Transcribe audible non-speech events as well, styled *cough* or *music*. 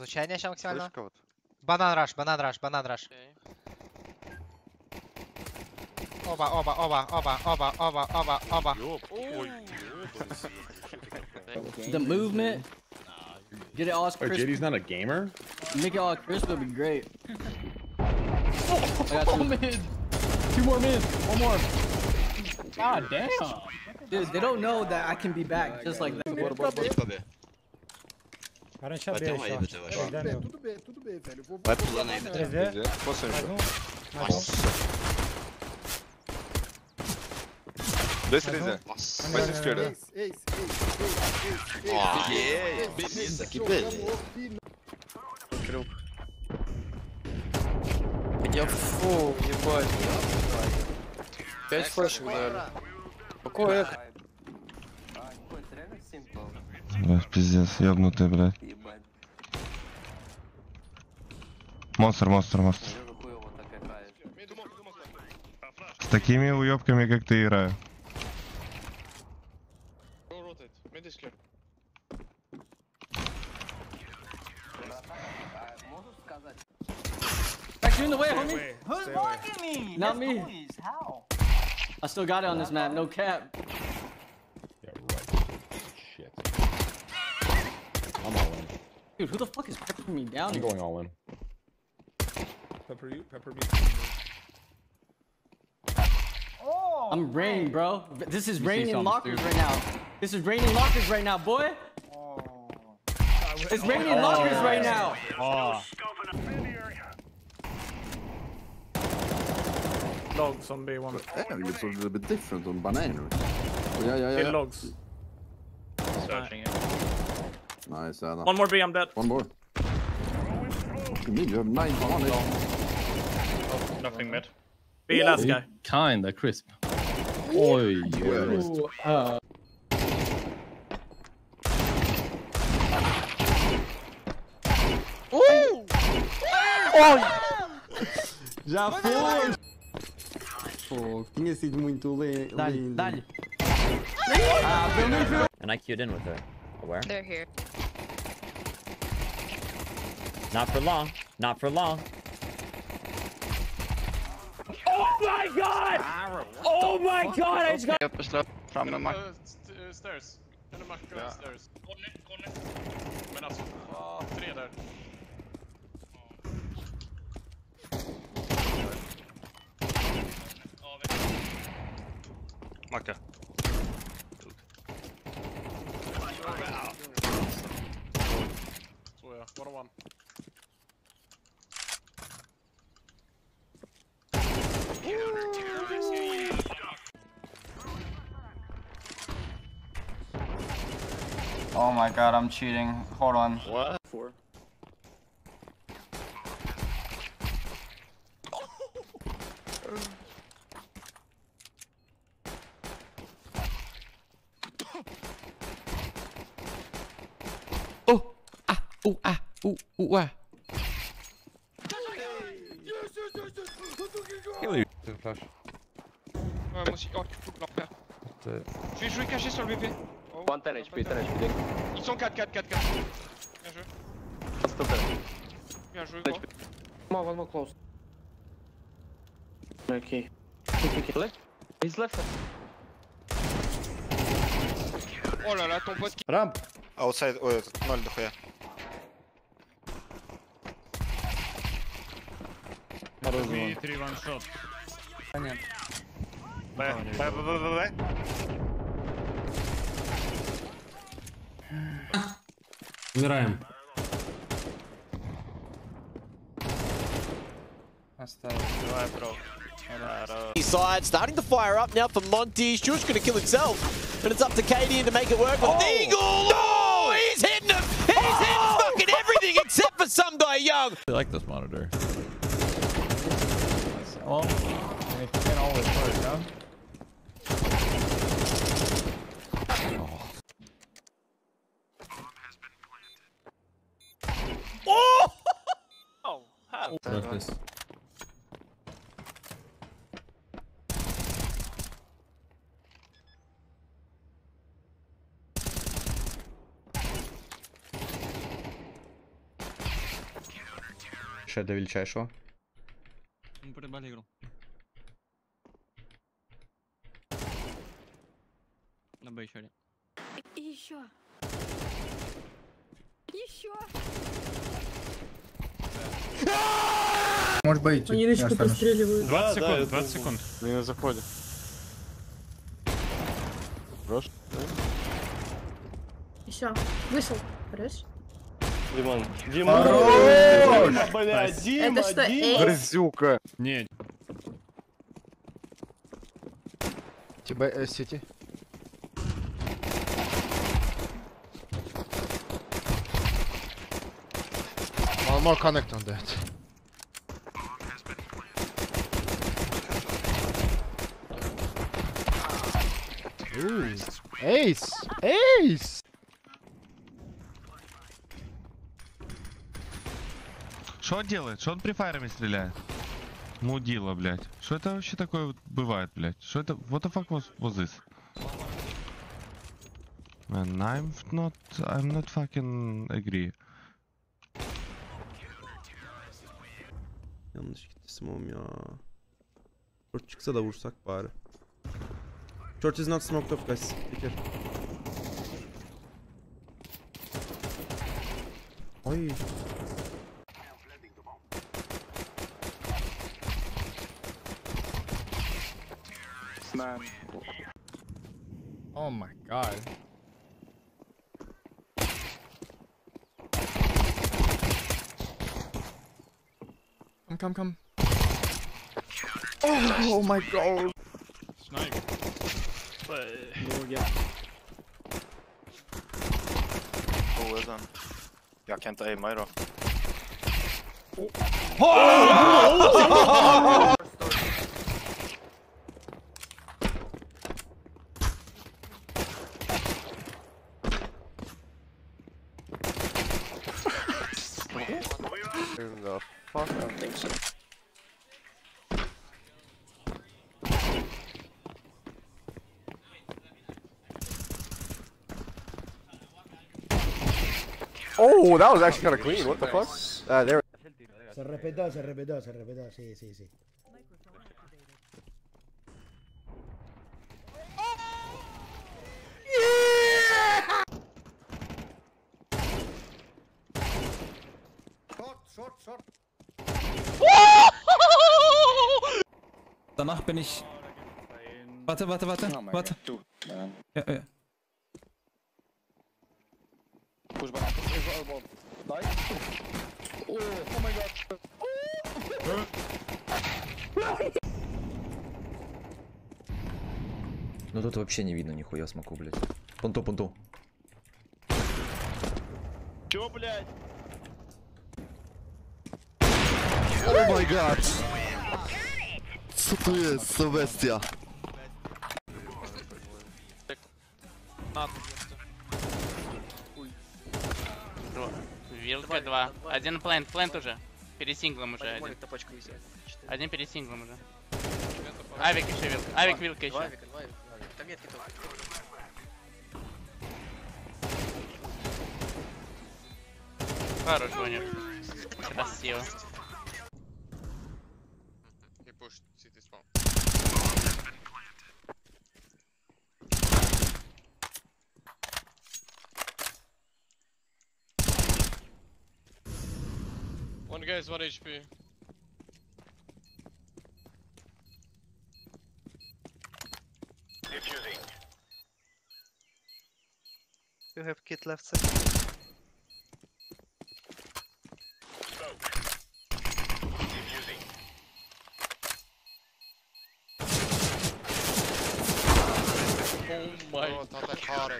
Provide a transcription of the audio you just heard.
Звучання ще максимально. Слышь, кого-то? Банан раш, банан раш, банан раш. Окей. Оба, оба, оба, оба, оба, оба, оба, оба. Ёб, ой, The movement. Get it all Wait, crisp. JD's not a gamer? Make it all crisp would be great. *laughs* I got two. mid. Two more mid. One more. God damn. Dude, they don't know that I can be back just like that. Garantia Vai ter B, um aí, vai ter, eu acho. short. Tudo bem, Daniel. tudo bem, tudo bem, velho. Eu vou Vai pulando aí, né? 3D. Posso ir? Mais um. Mais Nossa. Dois Mais 3D. Nossa. um. Mais Não, não, esquerda. não, Ex, ex, ex, ex, ex, ex. Ah, ex, ex, beleza, ex, que jogamos beleza. o final. Я фу, ебать. Пять флешек дали. Какой это? Блядь, пиздец, ёбнутый, блядь. Монстр, монстр, монстр. С такими уёбками, как ты, играю. You in the way, homie. Who's blocking me? Not me. How? I still got it on this map. No cap. Yeah, right. Shit. I'm all in. Dude, who the fuck is peppering me down? I'm going all in. Pepper you, pepper me. Oh! I'm raining, bro. This is raining something, lockers dude. right now. This is raining lockers right now, boy. Oh. It's raining lockers right now. Logs on B1. Herregud, så det blir different on banana. Ja, ja, Kill ja. logs. Nice, Adam. One more B, I'm dead. One more. You have nine on it. Nothing mid. B last guy. Kinda crisp. Oj, Ooh, uh, *laughs* Já foi! Pô, tinha sido muito li- dale, lindo. dale. And I queued in with her. Where? They're here. Not for long. Not for long. Fram med Mac. Stairs. Eller macka stairs. Conny, Conny. Men alltså, ah, tre där. Macka. Så ja, bara one. Oh my god, I'm cheating. Hold on. What? Four. Oh! Ah! Oh! Ah! Oh! Oh! Ah! Flash. Ouais, moi aussi. Oh, il faut que leur faire. Je vais jouer caché sur le BP. Oh, One 10 HP, 10 HP. Ils sont 4, 4, 4, 4. Bien joué. Bien joué, quoi. One more, one more close. Okay. Left? He's left. Oh là là, ton pote qui. Ramp! Outside, ой, этот, ноль дохуя. Б, Б, Б, Б, Б, Б. Умираем. Давай, бро. Side starting to fire up now for Monty. Stuart's going to kill himself. And it's up to Katie to make it work with the Eagle. Oh, he's hitting him. He's hitting fucking everything except for some guy young. I like this monitor. Well, How? Ще до величайшого. Мы проебали игру. На Б еще еще. Еще. Может быть. Они личку постреливают. 20 секунд, да, 20 секунд. Мы на заходе. Брош. Все, вышел. Хорош. Диман. Диман! Дима, блядь, Дима, Это что, Дима! Грызюка! Нет. Тебя э, сети. One more connect on that. Ooh, ace! Ace! Что он делает? Что он префайрами стреляет? Мудила, блядь. Что это вообще такое бывает, блядь? Что это? What the fuck was, was this? Man, I'm not... I'm not fucking agree. Yanlış gitti smoke'um ya. Short çıksa da vursak bari. Short is not smoked off guys. Be careful. Ay. Man. Oh my god. Come, come, come. Oh, oh my god. snipe. Owen. Jag kan inte aima idag. The Oh, that was actually kind of clean. What the fuck? Uh, there. Se respetó, se respetó, se respetó. Sí, sí, sí. Short, short, short. Danach bin ich. Warte, warte, warte, warte. Ja, ja. Push back. Push back. Nice. Oh, oh my god. Oh. ну тут вообще не видно нихуя смоку, блядь. Понту, понту. Чё, блядь? О май гад! Что ты, Севестия? Вилка 2. Один плент, плент уже. Перед синглом уже один. Один перед синглом уже. Авик еще вилка. Авик вилка еще. Хорош, Ваня. Красиво. One guy is 1 HP. You have kit left side. Oh my. Oh, Tata caught him.